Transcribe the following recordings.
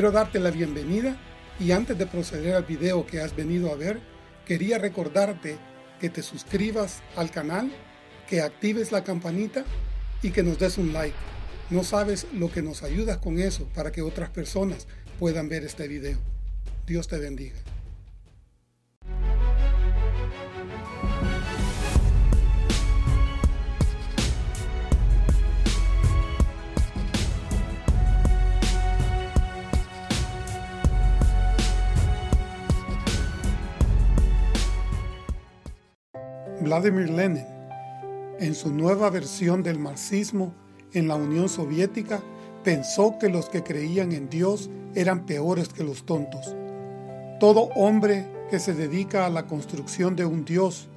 Quiero darte la bienvenida y antes de proceder al video que has venido a ver, quería recordarte que te suscribas al canal, que actives la campanita y que nos des un like. No sabes lo que nos ayudas con eso para que otras personas puedan ver este video. Dios te bendiga. Vladimir Lenin, en su nueva versión del marxismo en la Unión Soviética, pensó que los que creían en Dios eran peores que los tontos. Todo hombre que se dedica a la construcción de un Dios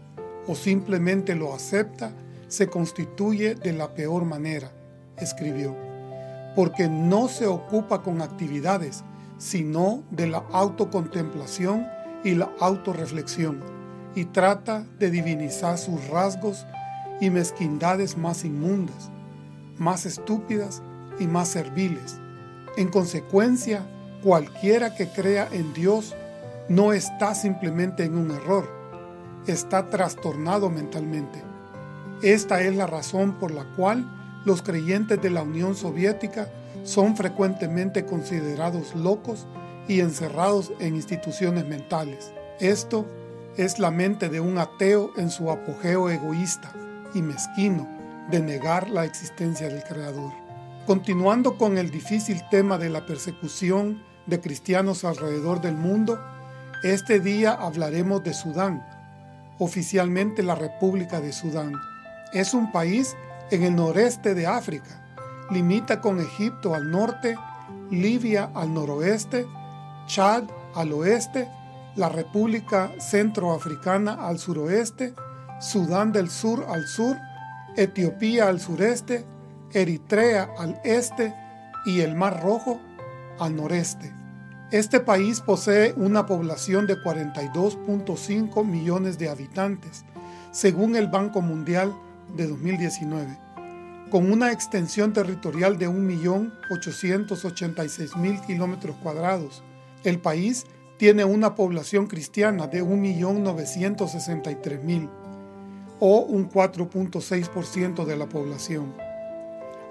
o simplemente lo acepta, se constituye de la peor manera, escribió, porque no se ocupa con actividades, sino de la autocontemplación y la autorreflexión y trata de divinizar sus rasgos y mezquindades más inmundas, más estúpidas y más serviles. En consecuencia, cualquiera que crea en Dios no está simplemente en un error, está trastornado mentalmente. Esta es la razón por la cual los creyentes de la Unión Soviética son frecuentemente considerados locos y encerrados en instituciones mentales. Esto es la mente de un ateo en su apogeo egoísta y mezquino de negar la existencia del Creador. Continuando con el difícil tema de la persecución de cristianos alrededor del mundo, este día hablaremos de Sudán, oficialmente la República de Sudán. Es un país en el noreste de África. Limita con Egipto al norte, Libia al noroeste, Chad al oeste la República Centroafricana al suroeste, Sudán del Sur al sur, Etiopía al sureste, Eritrea al este y el Mar Rojo al noreste. Este país posee una población de 42.5 millones de habitantes, según el Banco Mundial de 2019, con una extensión territorial de 1.886.000 kilómetros cuadrados. El país tiene una población cristiana de 1.963.000 o un 4.6% de la población.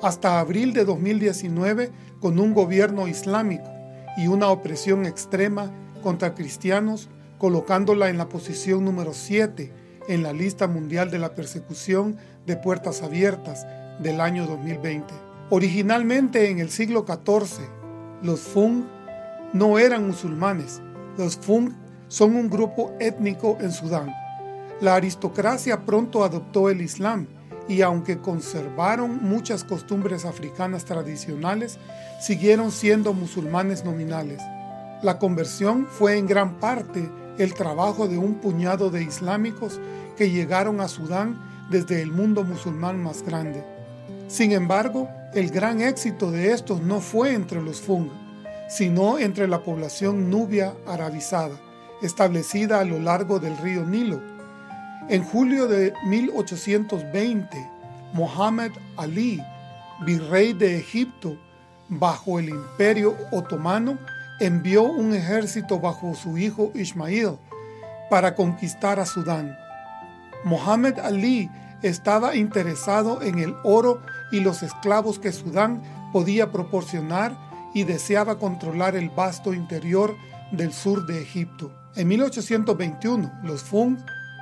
Hasta abril de 2019, con un gobierno islámico y una opresión extrema contra cristianos, colocándola en la posición número 7 en la lista mundial de la persecución de puertas abiertas del año 2020. Originalmente en el siglo XIV, los Fung no eran musulmanes, los Fung son un grupo étnico en Sudán. La aristocracia pronto adoptó el Islam y aunque conservaron muchas costumbres africanas tradicionales, siguieron siendo musulmanes nominales. La conversión fue en gran parte el trabajo de un puñado de islámicos que llegaron a Sudán desde el mundo musulmán más grande. Sin embargo, el gran éxito de estos no fue entre los Fung, sino entre la población nubia arabizada, establecida a lo largo del río Nilo. En julio de 1820, Mohammed Ali, virrey de Egipto, bajo el imperio otomano, envió un ejército bajo su hijo Ismail para conquistar a Sudán. Mohammed Ali estaba interesado en el oro y los esclavos que Sudán podía proporcionar y deseaba controlar el vasto interior del sur de Egipto. En 1821, los Fung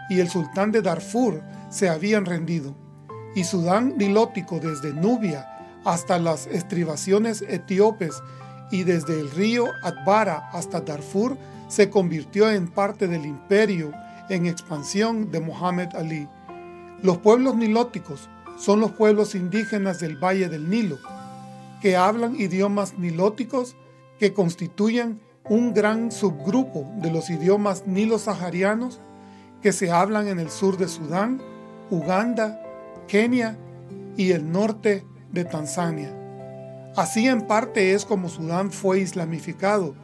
y el sultán de Darfur se habían rendido, y Sudán nilótico desde Nubia hasta las estribaciones etíopes y desde el río Atbara hasta Darfur se convirtió en parte del imperio en expansión de Mohammed Ali. Los pueblos nilóticos son los pueblos indígenas del Valle del Nilo, que hablan idiomas nilóticos que constituyen un gran subgrupo de los idiomas nilo-saharianos que se hablan en el sur de Sudán, Uganda, Kenia y el norte de Tanzania. Así en parte es como Sudán fue islamificado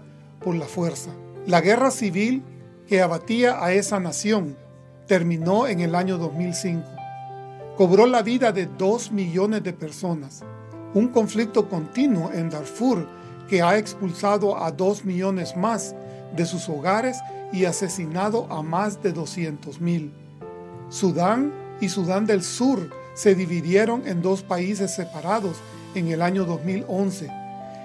por la fuerza. La guerra civil que abatía a esa nación terminó en el año 2005. Cobró la vida de dos millones de personas un conflicto continuo en Darfur que ha expulsado a dos millones más de sus hogares y asesinado a más de 200 mil. Sudán y Sudán del Sur se dividieron en dos países separados en el año 2011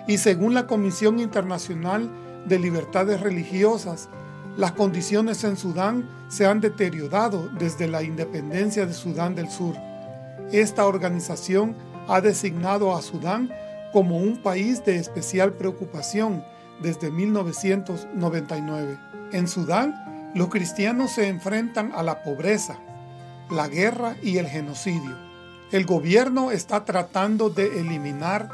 y según la Comisión Internacional de Libertades Religiosas, las condiciones en Sudán se han deteriorado desde la independencia de Sudán del Sur. Esta organización ha designado a Sudán como un país de especial preocupación desde 1999. En Sudán, los cristianos se enfrentan a la pobreza, la guerra y el genocidio. El gobierno está tratando de eliminar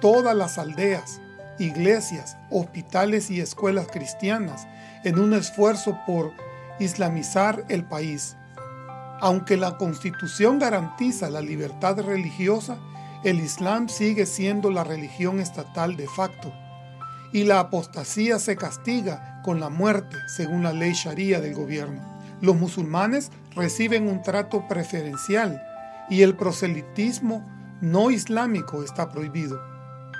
todas las aldeas, iglesias, hospitales y escuelas cristianas en un esfuerzo por islamizar el país. Aunque la constitución garantiza la libertad religiosa, el Islam sigue siendo la religión estatal de facto y la apostasía se castiga con la muerte según la ley sharia del gobierno. Los musulmanes reciben un trato preferencial y el proselitismo no islámico está prohibido.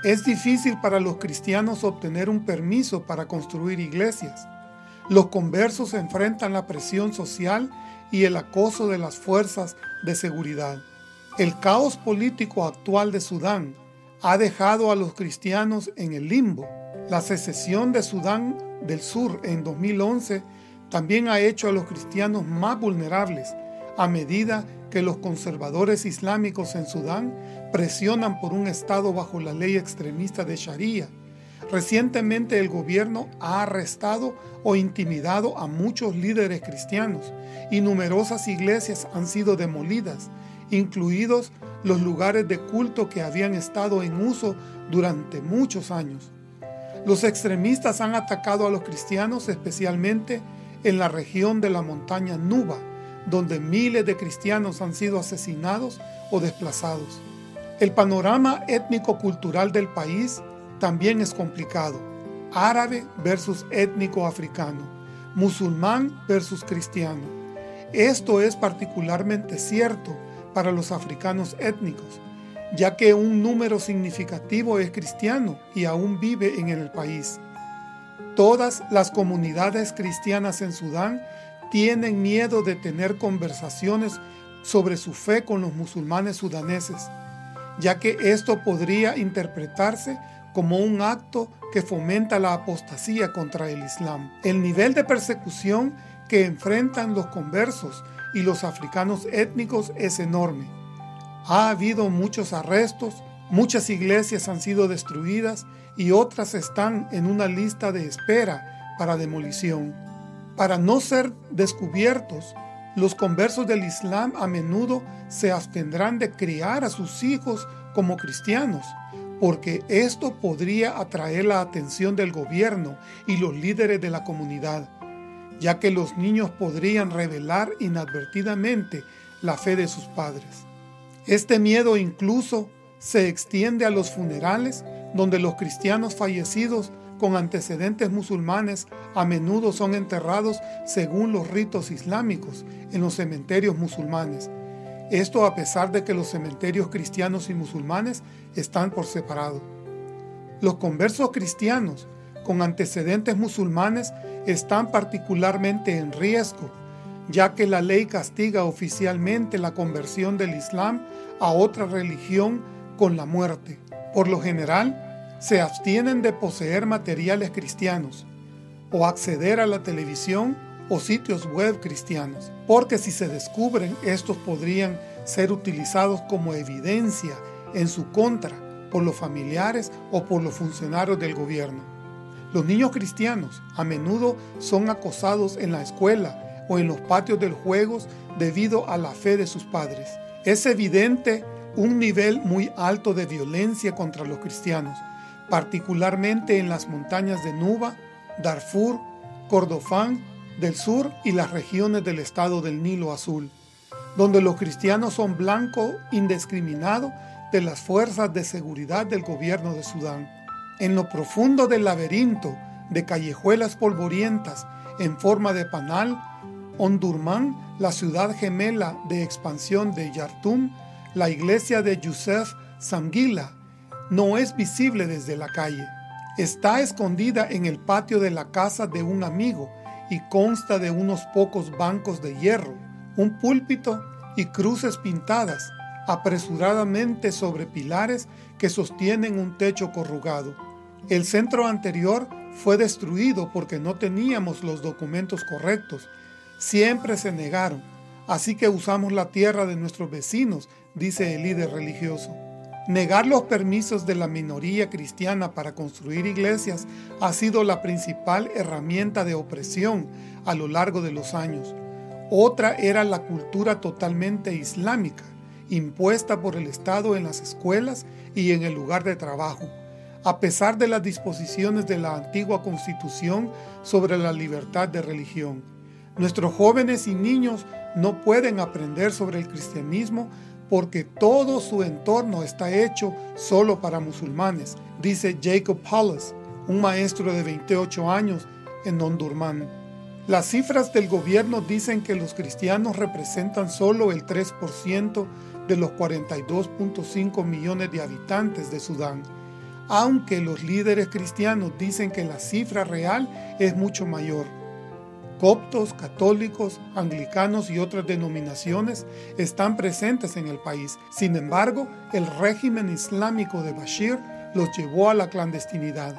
Es difícil para los cristianos obtener un permiso para construir iglesias. Los conversos enfrentan la presión social y el acoso de las fuerzas de seguridad. El caos político actual de Sudán ha dejado a los cristianos en el limbo. La secesión de Sudán del Sur en 2011 también ha hecho a los cristianos más vulnerables a medida que los conservadores islámicos en Sudán presionan por un Estado bajo la ley extremista de Sharia. Recientemente el gobierno ha arrestado o intimidado a muchos líderes cristianos y numerosas iglesias han sido demolidas incluidos los lugares de culto que habían estado en uso durante muchos años. Los extremistas han atacado a los cristianos especialmente en la región de la montaña Nuba, donde miles de cristianos han sido asesinados o desplazados. El panorama étnico-cultural del país también es complicado. Árabe versus étnico africano, musulmán versus cristiano. Esto es particularmente cierto para los africanos étnicos, ya que un número significativo es cristiano y aún vive en el país. Todas las comunidades cristianas en Sudán tienen miedo de tener conversaciones sobre su fe con los musulmanes sudaneses, ya que esto podría interpretarse como un acto que fomenta la apostasía contra el Islam. El nivel de persecución que enfrentan los conversos y los africanos étnicos es enorme. Ha habido muchos arrestos, muchas iglesias han sido destruidas y otras están en una lista de espera para demolición. Para no ser descubiertos, los conversos del Islam a menudo se abstendrán de criar a sus hijos como cristianos, porque esto podría atraer la atención del gobierno y los líderes de la comunidad ya que los niños podrían revelar inadvertidamente la fe de sus padres. Este miedo incluso se extiende a los funerales, donde los cristianos fallecidos con antecedentes musulmanes a menudo son enterrados según los ritos islámicos en los cementerios musulmanes. Esto a pesar de que los cementerios cristianos y musulmanes están por separado. Los conversos cristianos con antecedentes musulmanes están particularmente en riesgo, ya que la ley castiga oficialmente la conversión del Islam a otra religión con la muerte. Por lo general, se abstienen de poseer materiales cristianos o acceder a la televisión o sitios web cristianos, porque si se descubren, estos podrían ser utilizados como evidencia en su contra por los familiares o por los funcionarios del gobierno. Los niños cristianos a menudo son acosados en la escuela o en los patios de juegos debido a la fe de sus padres. Es evidente un nivel muy alto de violencia contra los cristianos, particularmente en las montañas de Nuba, Darfur, Kordofán del sur y las regiones del estado del Nilo Azul, donde los cristianos son blanco indiscriminado de las fuerzas de seguridad del gobierno de Sudán. En lo profundo del laberinto de callejuelas polvorientas en forma de panal, Ondurman, la ciudad gemela de expansión de Yartum, la iglesia de Yusef Sangila, no es visible desde la calle. Está escondida en el patio de la casa de un amigo y consta de unos pocos bancos de hierro, un púlpito y cruces pintadas apresuradamente sobre pilares que sostienen un techo corrugado. El centro anterior fue destruido porque no teníamos los documentos correctos. Siempre se negaron, así que usamos la tierra de nuestros vecinos, dice el líder religioso. Negar los permisos de la minoría cristiana para construir iglesias ha sido la principal herramienta de opresión a lo largo de los años. Otra era la cultura totalmente islámica, impuesta por el Estado en las escuelas y en el lugar de trabajo, a pesar de las disposiciones de la antigua Constitución sobre la libertad de religión. Nuestros jóvenes y niños no pueden aprender sobre el cristianismo porque todo su entorno está hecho solo para musulmanes, dice Jacob Paulus, un maestro de 28 años en Ondurman. Las cifras del gobierno dicen que los cristianos representan solo el 3% de los 42.5 millones de habitantes de Sudán, aunque los líderes cristianos dicen que la cifra real es mucho mayor coptos, católicos, anglicanos y otras denominaciones están presentes en el país. Sin embargo, el régimen islámico de Bashir los llevó a la clandestinidad.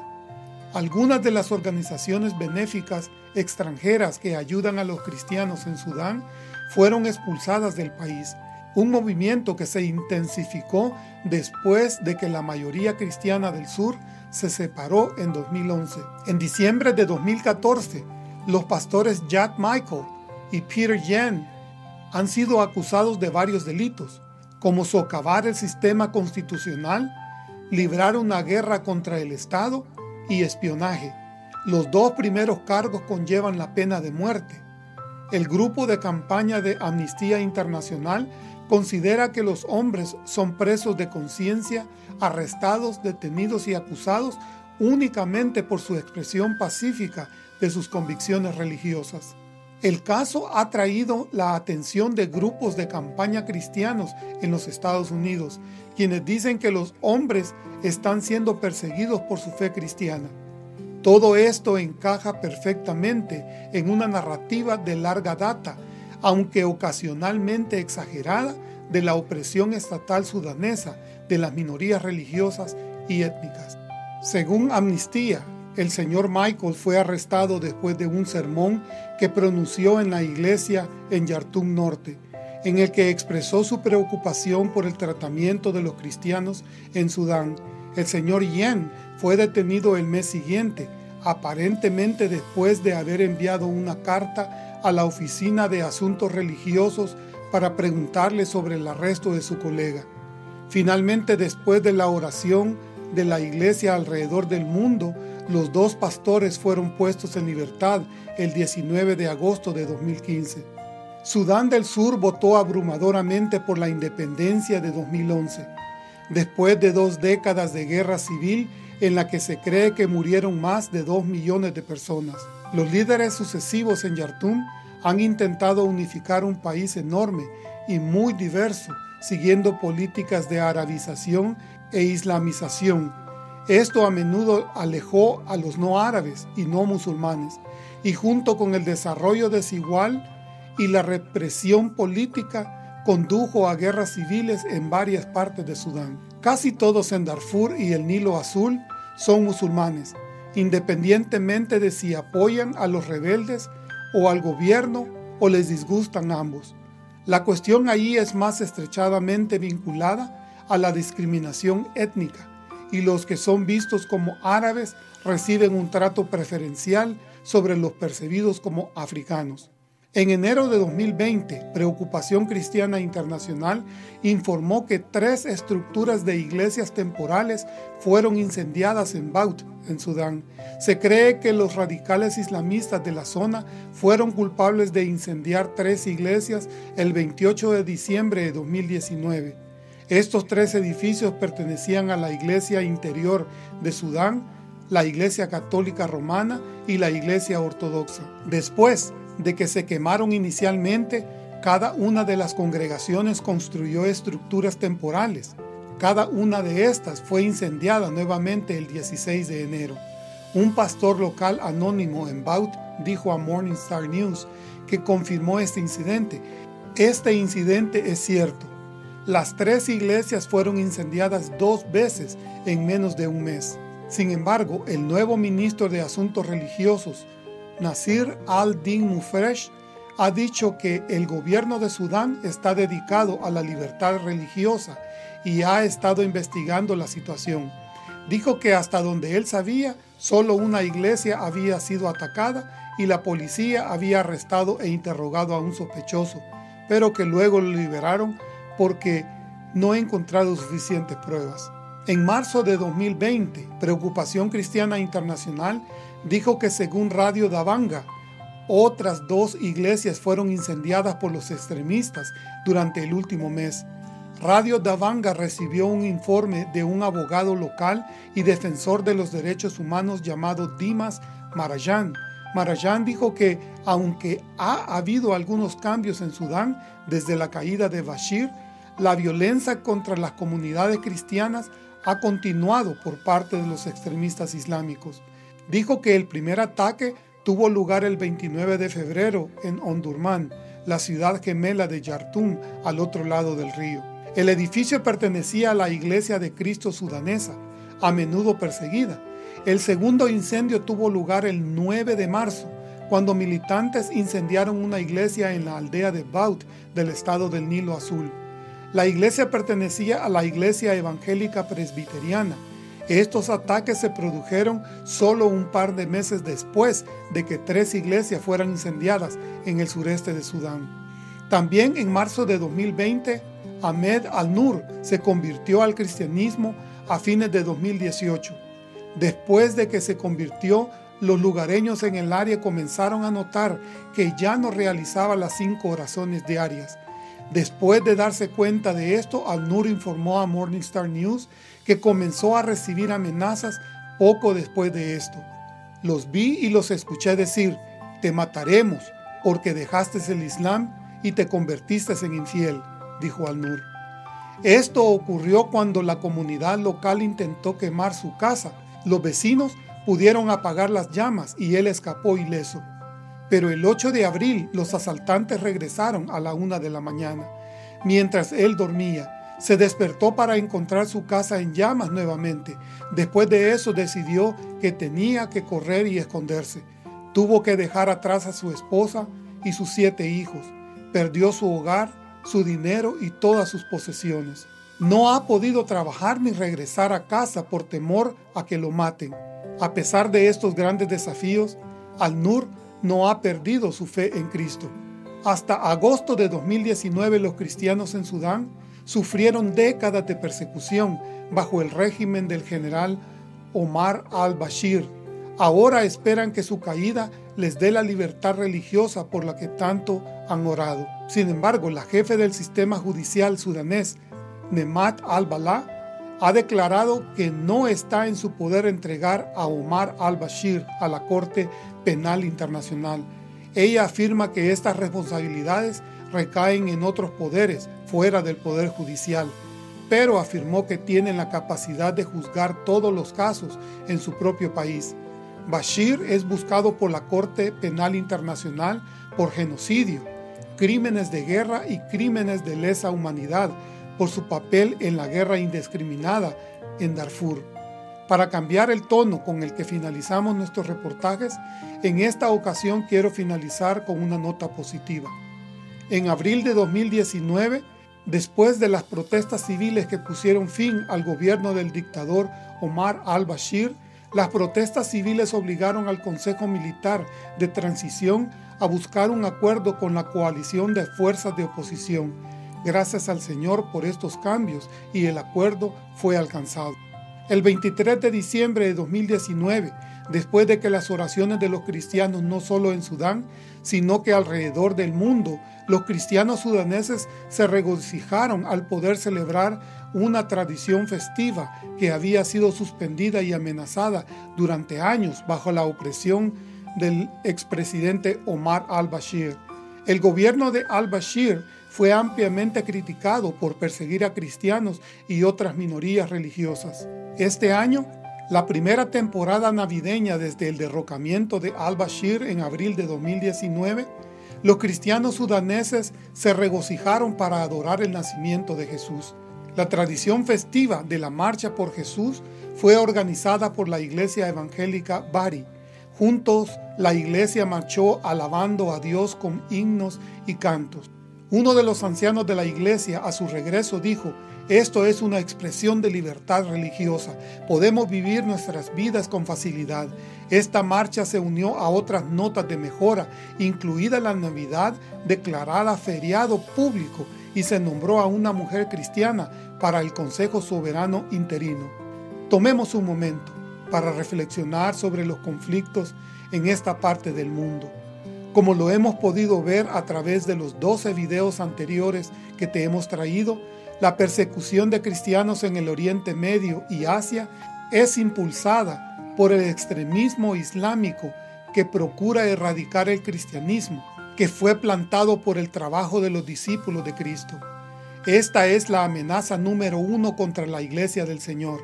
Algunas de las organizaciones benéficas extranjeras que ayudan a los cristianos en Sudán fueron expulsadas del país, un movimiento que se intensificó después de que la mayoría cristiana del sur se separó en 2011. En diciembre de 2014, los pastores Jack Michael y Peter Yen han sido acusados de varios delitos, como socavar el sistema constitucional, librar una guerra contra el Estado y espionaje. Los dos primeros cargos conllevan la pena de muerte. El grupo de campaña de Amnistía Internacional considera que los hombres son presos de conciencia, arrestados, detenidos y acusados únicamente por su expresión pacífica de sus convicciones religiosas. El caso ha traído la atención de grupos de campaña cristianos en los Estados Unidos, quienes dicen que los hombres están siendo perseguidos por su fe cristiana. Todo esto encaja perfectamente en una narrativa de larga data, aunque ocasionalmente exagerada, de la opresión estatal sudanesa de las minorías religiosas y étnicas. Según Amnistía, el señor Michael fue arrestado después de un sermón que pronunció en la iglesia en Yartum Norte, en el que expresó su preocupación por el tratamiento de los cristianos en Sudán. El señor Yen fue detenido el mes siguiente, aparentemente después de haber enviado una carta a la Oficina de Asuntos Religiosos para preguntarle sobre el arresto de su colega. Finalmente, después de la oración de la iglesia alrededor del mundo, los dos pastores fueron puestos en libertad el 19 de agosto de 2015. Sudán del Sur votó abrumadoramente por la independencia de 2011, después de dos décadas de guerra civil en la que se cree que murieron más de dos millones de personas. Los líderes sucesivos en Yartum han intentado unificar un país enorme y muy diverso, siguiendo políticas de arabización e islamización esto a menudo alejó a los no árabes y no musulmanes, y junto con el desarrollo desigual y la represión política, condujo a guerras civiles en varias partes de Sudán. Casi todos en Darfur y el Nilo Azul son musulmanes, independientemente de si apoyan a los rebeldes o al gobierno o les disgustan ambos. La cuestión ahí es más estrechadamente vinculada a la discriminación étnica y los que son vistos como árabes reciben un trato preferencial sobre los percibidos como africanos. En enero de 2020, Preocupación Cristiana Internacional informó que tres estructuras de iglesias temporales fueron incendiadas en Baut, en Sudán. Se cree que los radicales islamistas de la zona fueron culpables de incendiar tres iglesias el 28 de diciembre de 2019. Estos tres edificios pertenecían a la Iglesia Interior de Sudán, la Iglesia Católica Romana y la Iglesia Ortodoxa. Después de que se quemaron inicialmente, cada una de las congregaciones construyó estructuras temporales. Cada una de estas fue incendiada nuevamente el 16 de enero. Un pastor local anónimo en Baut dijo a Morning Star News que confirmó este incidente. Este incidente es cierto. Las tres iglesias fueron incendiadas dos veces en menos de un mes. Sin embargo, el nuevo ministro de Asuntos Religiosos, Nasir al-Din Mufresh, ha dicho que el gobierno de Sudán está dedicado a la libertad religiosa y ha estado investigando la situación. Dijo que hasta donde él sabía, solo una iglesia había sido atacada y la policía había arrestado e interrogado a un sospechoso, pero que luego lo liberaron porque no ha encontrado suficientes pruebas. En marzo de 2020, Preocupación Cristiana Internacional dijo que según Radio Davanga, otras dos iglesias fueron incendiadas por los extremistas durante el último mes. Radio Davanga recibió un informe de un abogado local y defensor de los derechos humanos llamado Dimas Marajan. Marajan dijo que aunque ha habido algunos cambios en Sudán desde la caída de Bashir, la violencia contra las comunidades cristianas ha continuado por parte de los extremistas islámicos. Dijo que el primer ataque tuvo lugar el 29 de febrero en Ondurman, la ciudad gemela de Yartum, al otro lado del río. El edificio pertenecía a la Iglesia de Cristo sudanesa, a menudo perseguida. El segundo incendio tuvo lugar el 9 de marzo, cuando militantes incendiaron una iglesia en la aldea de Baut del estado del Nilo Azul. La iglesia pertenecía a la Iglesia Evangélica Presbiteriana. Estos ataques se produjeron solo un par de meses después de que tres iglesias fueran incendiadas en el sureste de Sudán. También en marzo de 2020, Ahmed al-Nur se convirtió al cristianismo a fines de 2018. Después de que se convirtió, los lugareños en el área comenzaron a notar que ya no realizaba las cinco oraciones diarias, Después de darse cuenta de esto, Al-Nur informó a Morningstar News que comenzó a recibir amenazas poco después de esto. Los vi y los escuché decir, te mataremos porque dejaste el Islam y te convertiste en infiel, dijo Al-Nur. Esto ocurrió cuando la comunidad local intentó quemar su casa. Los vecinos pudieron apagar las llamas y él escapó ileso. Pero el 8 de abril los asaltantes regresaron a la una de la mañana. Mientras él dormía, se despertó para encontrar su casa en llamas nuevamente. Después de eso decidió que tenía que correr y esconderse. Tuvo que dejar atrás a su esposa y sus siete hijos. Perdió su hogar, su dinero y todas sus posesiones. No ha podido trabajar ni regresar a casa por temor a que lo maten. A pesar de estos grandes desafíos, Al-Nur no ha perdido su fe en Cristo. Hasta agosto de 2019 los cristianos en Sudán sufrieron décadas de persecución bajo el régimen del general Omar al-Bashir. Ahora esperan que su caída les dé la libertad religiosa por la que tanto han orado. Sin embargo, la jefe del sistema judicial sudanés, Nemat al-Balá, ha declarado que no está en su poder entregar a Omar al-Bashir a la Corte Penal Internacional. Ella afirma que estas responsabilidades recaen en otros poderes fuera del Poder Judicial, pero afirmó que tienen la capacidad de juzgar todos los casos en su propio país. Bashir es buscado por la Corte Penal Internacional por genocidio, crímenes de guerra y crímenes de lesa humanidad por su papel en la guerra indiscriminada en Darfur. Para cambiar el tono con el que finalizamos nuestros reportajes, en esta ocasión quiero finalizar con una nota positiva. En abril de 2019, después de las protestas civiles que pusieron fin al gobierno del dictador Omar al-Bashir, las protestas civiles obligaron al Consejo Militar de Transición a buscar un acuerdo con la coalición de fuerzas de oposición. Gracias al Señor por estos cambios y el acuerdo fue alcanzado. El 23 de diciembre de 2019, después de que las oraciones de los cristianos no solo en Sudán, sino que alrededor del mundo, los cristianos sudaneses se regocijaron al poder celebrar una tradición festiva que había sido suspendida y amenazada durante años bajo la opresión del expresidente Omar al-Bashir. El gobierno de al-Bashir fue ampliamente criticado por perseguir a cristianos y otras minorías religiosas. Este año, la primera temporada navideña desde el derrocamiento de al-Bashir en abril de 2019, los cristianos sudaneses se regocijaron para adorar el nacimiento de Jesús. La tradición festiva de la Marcha por Jesús fue organizada por la Iglesia Evangélica Bari, Juntos la iglesia marchó alabando a Dios con himnos y cantos. Uno de los ancianos de la iglesia a su regreso dijo, esto es una expresión de libertad religiosa. Podemos vivir nuestras vidas con facilidad. Esta marcha se unió a otras notas de mejora, incluida la Navidad declarada feriado público y se nombró a una mujer cristiana para el Consejo Soberano Interino. Tomemos un momento para reflexionar sobre los conflictos en esta parte del mundo. Como lo hemos podido ver a través de los 12 videos anteriores que te hemos traído, la persecución de cristianos en el Oriente Medio y Asia es impulsada por el extremismo islámico que procura erradicar el cristianismo, que fue plantado por el trabajo de los discípulos de Cristo. Esta es la amenaza número uno contra la iglesia del Señor.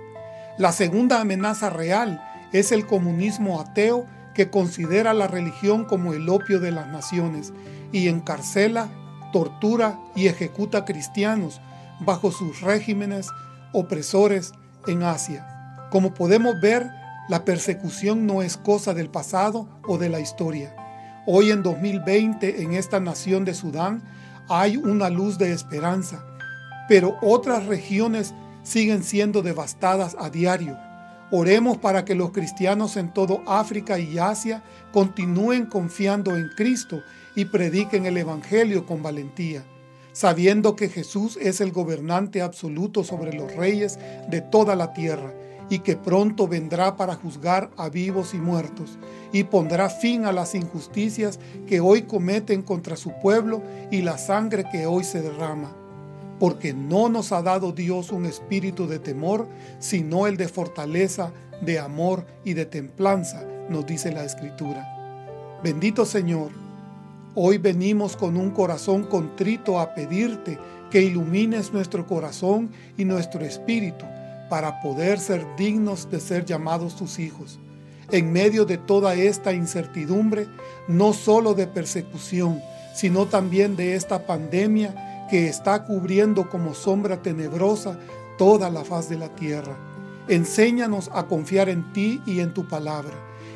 La segunda amenaza real es el comunismo ateo que considera la religión como el opio de las naciones y encarcela, tortura y ejecuta cristianos bajo sus regímenes opresores en Asia. Como podemos ver, la persecución no es cosa del pasado o de la historia. Hoy en 2020 en esta nación de Sudán hay una luz de esperanza, pero otras regiones siguen siendo devastadas a diario. Oremos para que los cristianos en todo África y Asia continúen confiando en Cristo y prediquen el Evangelio con valentía, sabiendo que Jesús es el gobernante absoluto sobre los reyes de toda la tierra y que pronto vendrá para juzgar a vivos y muertos y pondrá fin a las injusticias que hoy cometen contra su pueblo y la sangre que hoy se derrama porque no nos ha dado Dios un espíritu de temor, sino el de fortaleza, de amor y de templanza, nos dice la Escritura. Bendito Señor, hoy venimos con un corazón contrito a pedirte que ilumines nuestro corazón y nuestro espíritu para poder ser dignos de ser llamados tus hijos. En medio de toda esta incertidumbre, no solo de persecución, sino también de esta pandemia que está cubriendo como sombra tenebrosa toda la faz de la tierra. Enséñanos a confiar en ti y en tu palabra,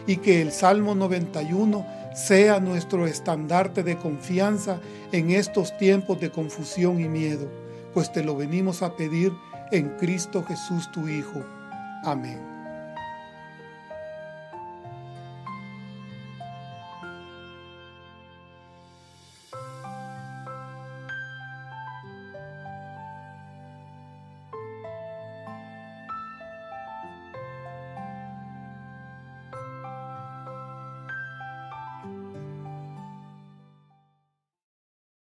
y que el Salmo 91 sea nuestro estandarte de confianza en estos tiempos de confusión y miedo, pues te lo venimos a pedir en Cristo Jesús tu Hijo. Amén.